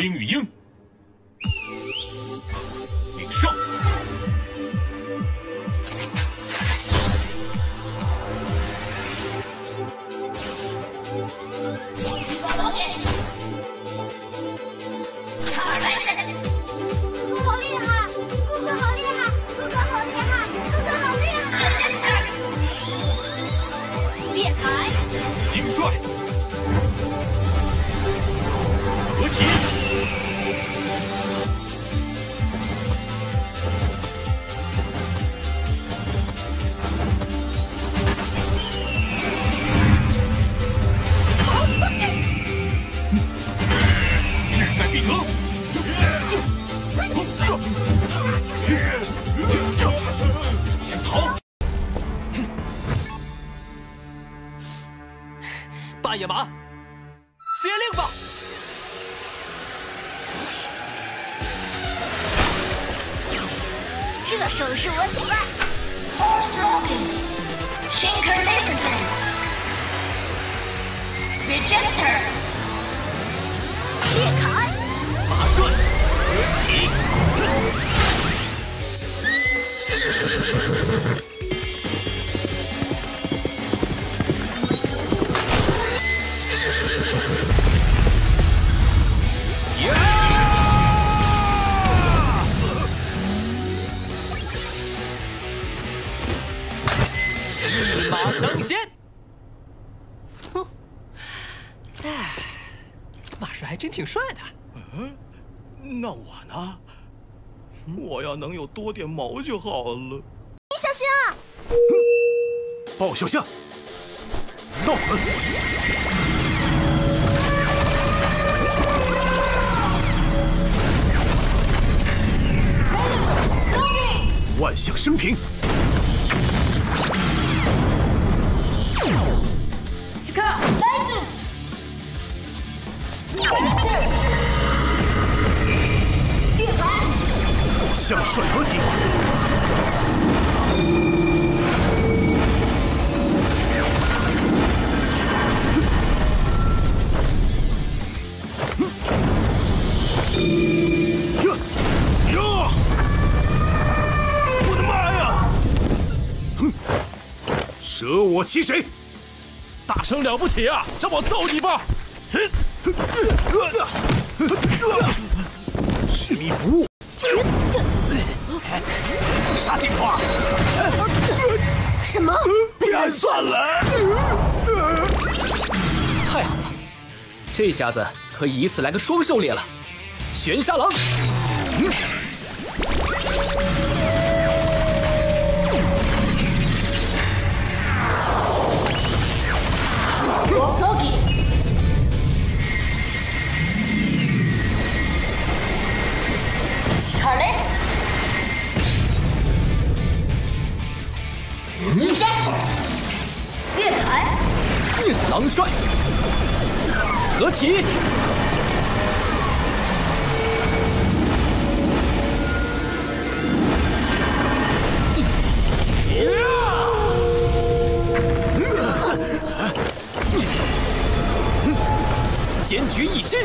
冰与鹰，野马，接令吧！这手是我喜欢。Shinker Listen。Rejector。等先，哼，哎，马帅还真挺帅的。嗯，那我呢？我要能有多点毛就好了。你小心啊！报小象，到此。万象生平。将帅合体。我的妈呀！哼，舍我其谁？大声了不起啊！让我揍你吧！执迷不悟。啥情况？什么？被暗算了！太好了，这下子可以以此来个双狩猎了。玄沙狼，我炼丹，逆狼帅，合体，呀！嗯，一心。